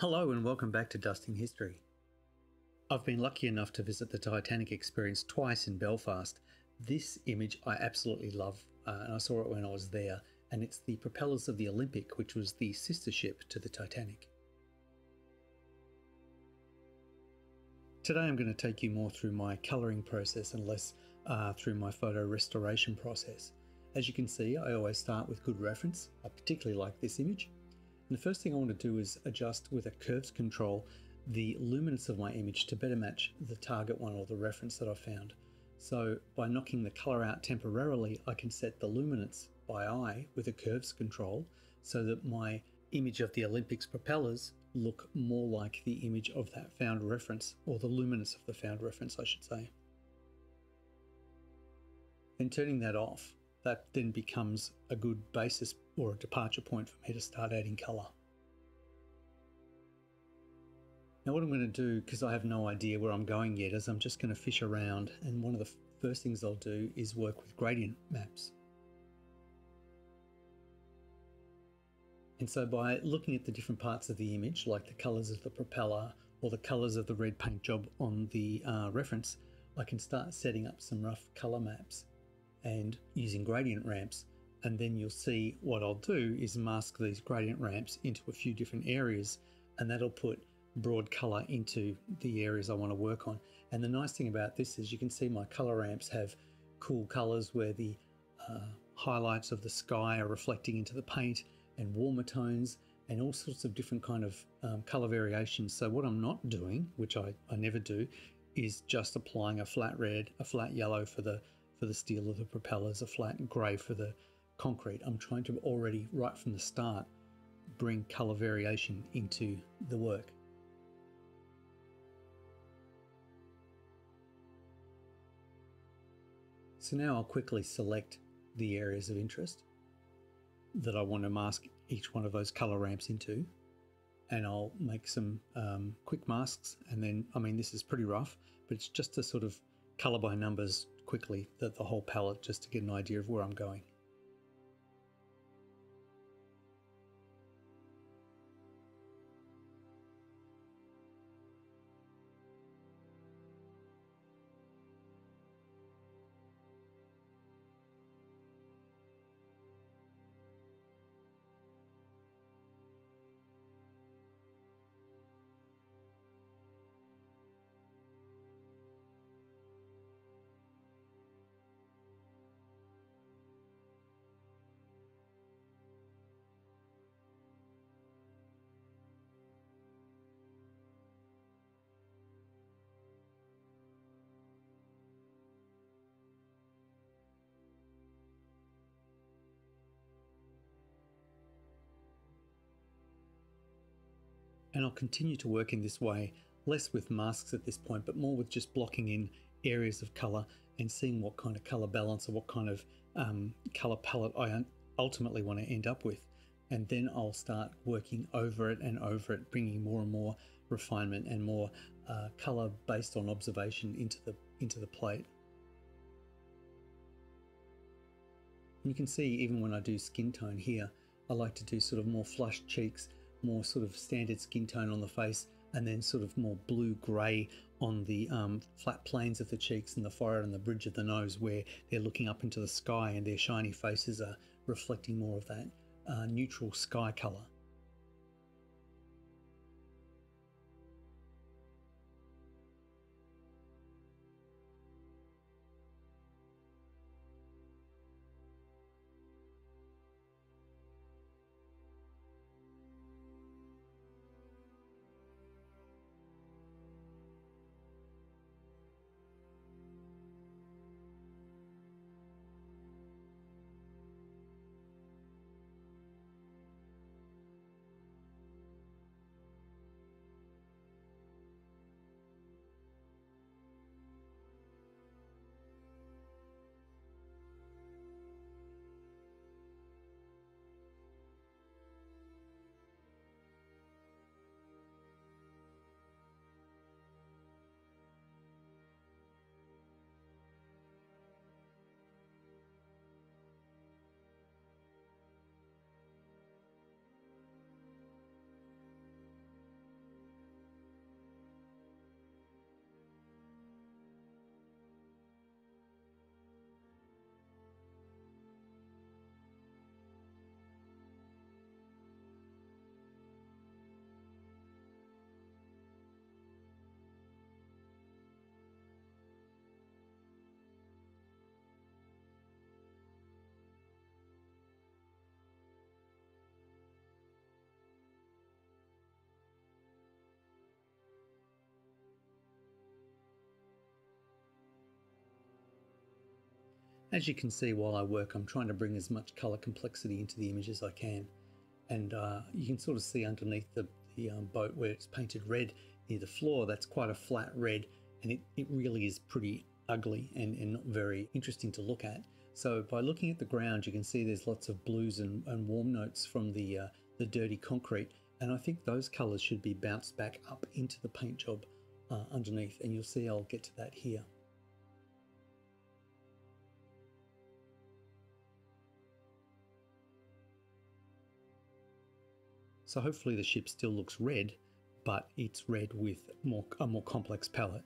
Hello and welcome back to Dusting History. I've been lucky enough to visit the Titanic experience twice in Belfast. This image I absolutely love, uh, and I saw it when I was there, and it's the propellers of the Olympic, which was the sister ship to the Titanic. Today I'm going to take you more through my colouring process and less uh, through my photo restoration process. As you can see, I always start with good reference. I particularly like this image. And the first thing I want to do is adjust with a curves control the luminance of my image to better match the target one or the reference that I found. So by knocking the color out temporarily, I can set the luminance by eye with a curves control so that my image of the Olympics propellers look more like the image of that found reference, or the luminance of the found reference, I should say. And turning that off, that then becomes a good basis or a departure point for me to start adding colour. Now what I'm going to do, because I have no idea where I'm going yet, is I'm just going to fish around and one of the first things I'll do is work with gradient maps. And so by looking at the different parts of the image, like the colours of the propeller or the colours of the red paint job on the uh, reference, I can start setting up some rough colour maps and using gradient ramps. And then you'll see what I'll do is mask these gradient ramps into a few different areas and that'll put broad color into the areas I want to work on. And the nice thing about this is you can see my color ramps have cool colors where the uh, highlights of the sky are reflecting into the paint and warmer tones and all sorts of different kind of um, color variations. So what I'm not doing, which I, I never do, is just applying a flat red, a flat yellow for the for the steel of the propellers, a flat and grey for the concrete. I'm trying to already, right from the start, bring colour variation into the work. So now I'll quickly select the areas of interest that I want to mask each one of those color ramps into and I'll make some um, quick masks and then I mean this is pretty rough but it's just to sort of color by numbers quickly the, the whole palette just to get an idea of where I'm going. And I'll continue to work in this way, less with masks at this point, but more with just blocking in areas of color and seeing what kind of color balance or what kind of um, color palette I ultimately want to end up with. And then I'll start working over it and over it, bringing more and more refinement and more uh, color based on observation into the into the plate. And you can see even when I do skin tone here, I like to do sort of more flushed cheeks more sort of standard skin tone on the face and then sort of more blue grey on the um, flat planes of the cheeks and the forehead and the bridge of the nose where they're looking up into the sky and their shiny faces are reflecting more of that uh, neutral sky colour. As you can see while I work, I'm trying to bring as much color complexity into the image as I can. And uh, you can sort of see underneath the, the um, boat where it's painted red near the floor, that's quite a flat red and it, it really is pretty ugly and, and not very interesting to look at. So by looking at the ground, you can see there's lots of blues and, and warm notes from the, uh, the dirty concrete. And I think those colors should be bounced back up into the paint job uh, underneath. And you'll see I'll get to that here. So hopefully the ship still looks red, but it's red with more, a more complex palette.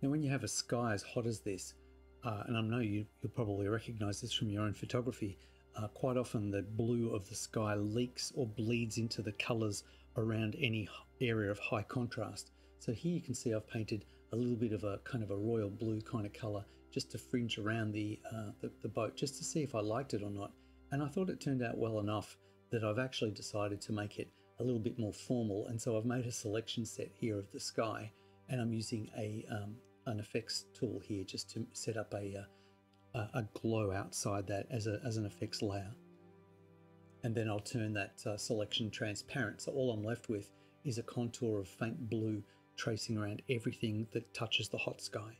Now, when you have a sky as hot as this, uh, and I know you, will probably recognize this from your own photography, uh, quite often the blue of the sky leaks or bleeds into the colors around any area of high contrast. So here you can see I've painted a little bit of a kind of a royal blue kind of color just to fringe around the, uh, the, the boat just to see if I liked it or not. And I thought it turned out well enough that I've actually decided to make it a little bit more formal. And so I've made a selection set here of the sky and I'm using a, um, an effects tool here just to set up a, uh, a, a glow outside that as, a, as an effects layer. And then I'll turn that uh, selection transparent. So all I'm left with is a contour of faint blue tracing around everything that touches the hot sky.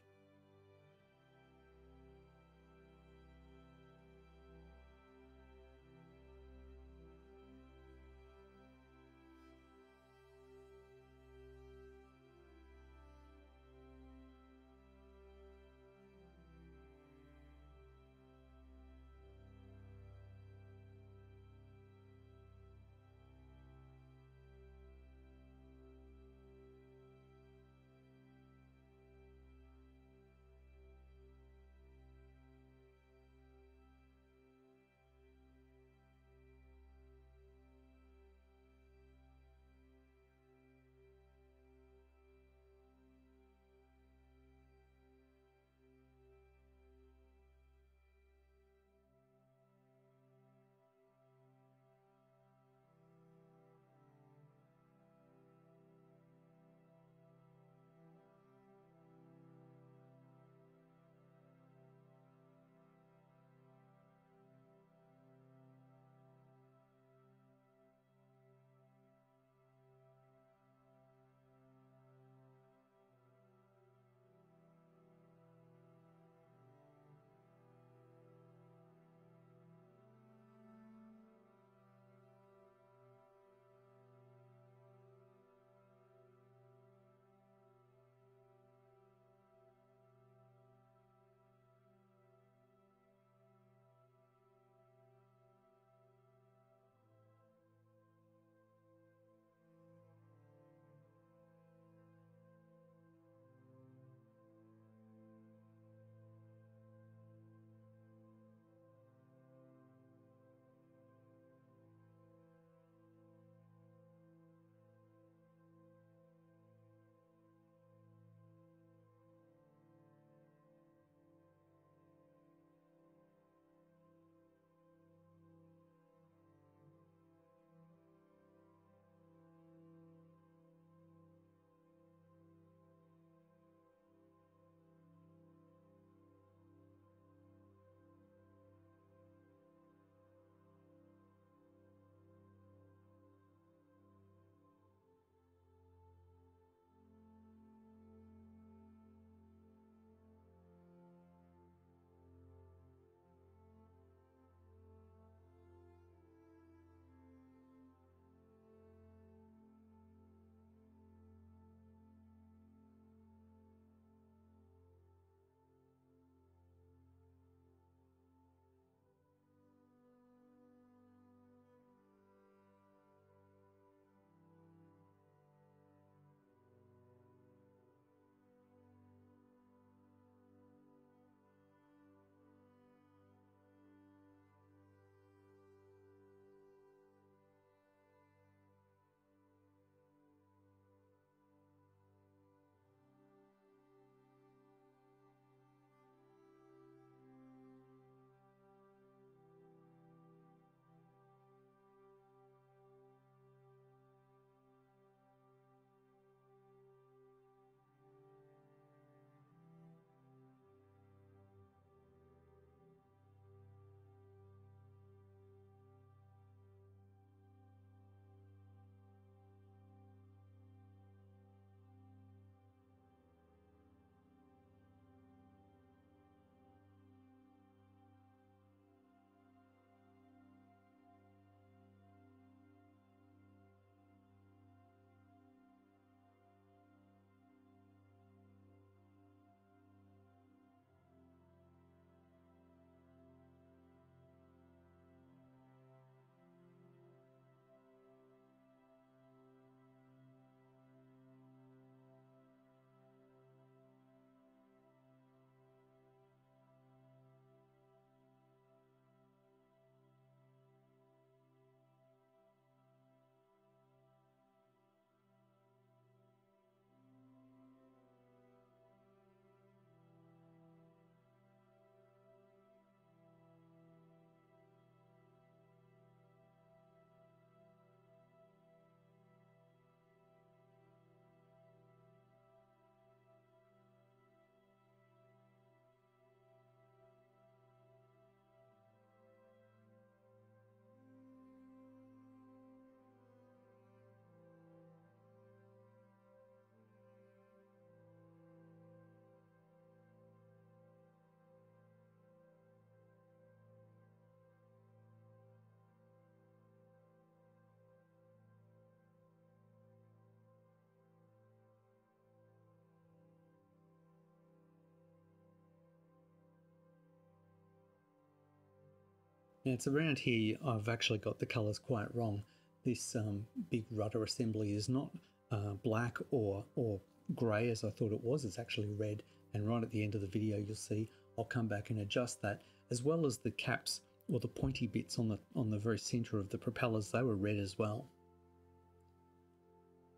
Now it's around here I've actually got the colours quite wrong. This um, big rudder assembly is not uh, black or, or grey as I thought it was, it's actually red. And right at the end of the video you'll see I'll come back and adjust that as well as the caps or the pointy bits on the on the very center of the propellers. They were red as well.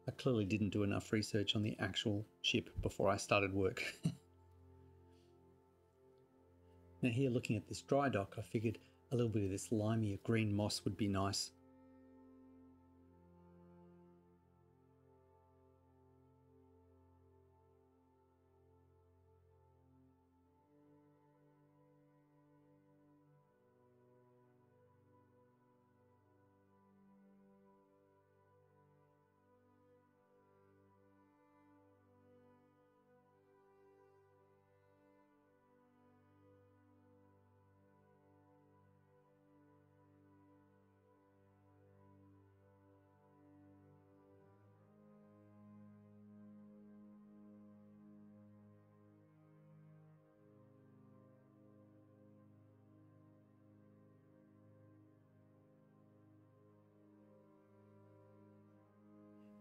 I clearly didn't do enough research on the actual ship before I started work. Now here looking at this dry dock I figured a little bit of this limey green moss would be nice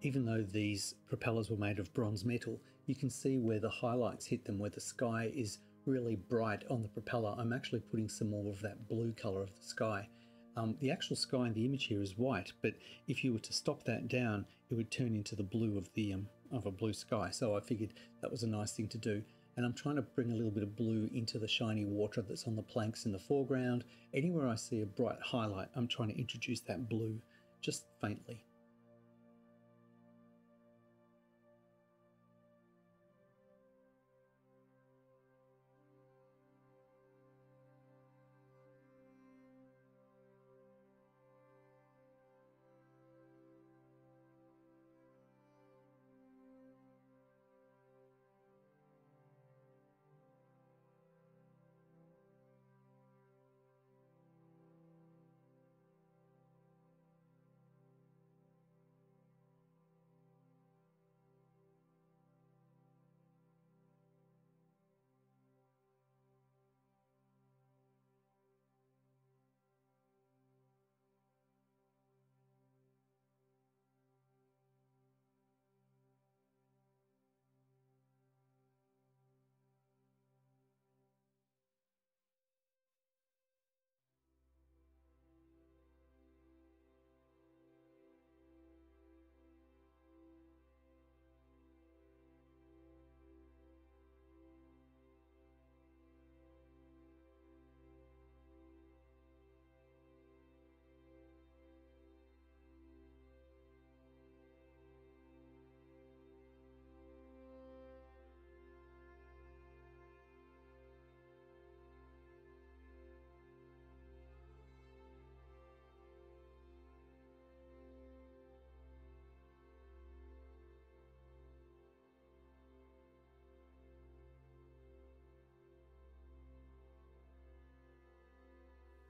Even though these propellers were made of bronze metal, you can see where the highlights hit them, where the sky is really bright on the propeller. I'm actually putting some more of that blue color of the sky. Um, the actual sky in the image here is white, but if you were to stop that down, it would turn into the blue of the um, of a blue sky. So I figured that was a nice thing to do. And I'm trying to bring a little bit of blue into the shiny water that's on the planks in the foreground. Anywhere I see a bright highlight, I'm trying to introduce that blue just faintly.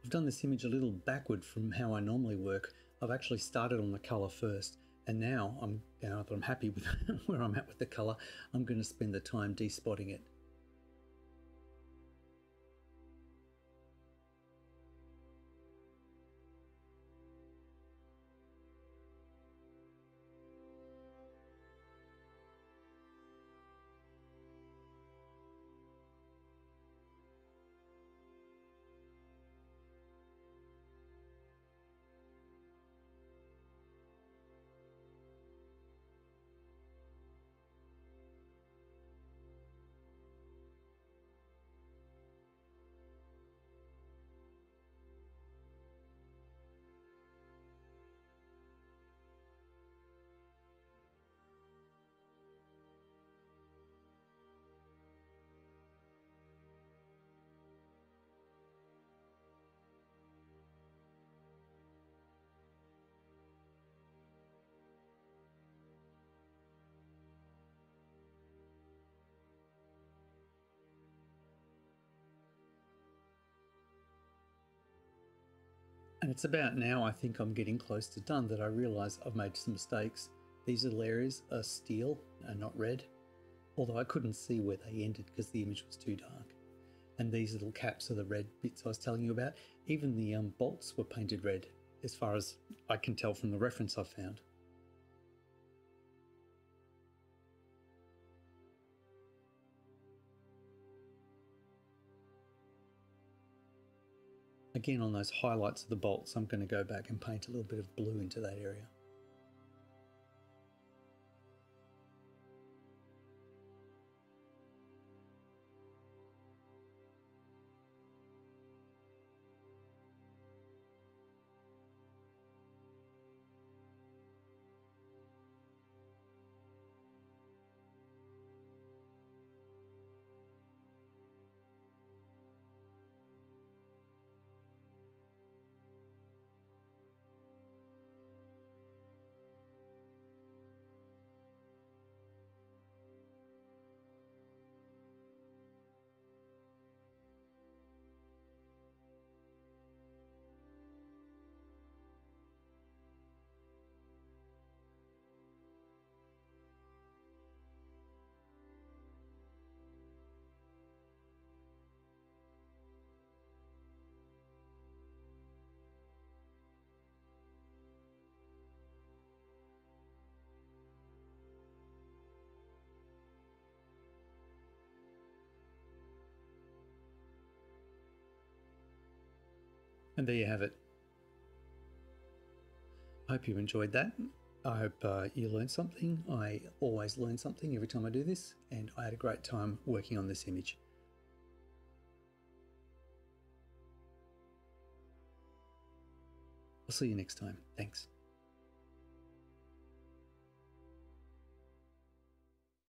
I've done this image a little backward from how I normally work. I've actually started on the color first and now I'm I'm happy with where I'm at with the color, I'm going to spend the time despotting it. And it's about now I think I'm getting close to done that I realise I've made some mistakes. These areas are steel and not red, although I couldn't see where they ended because the image was too dark. And these little caps are the red bits I was telling you about. Even the um, bolts were painted red, as far as I can tell from the reference I've found. Again, on those highlights of the bolts, I'm going to go back and paint a little bit of blue into that area. And there you have it. I hope you enjoyed that. I hope uh, you learned something. I always learn something every time I do this, and I had a great time working on this image. I'll see you next time. Thanks.